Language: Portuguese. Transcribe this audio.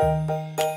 Música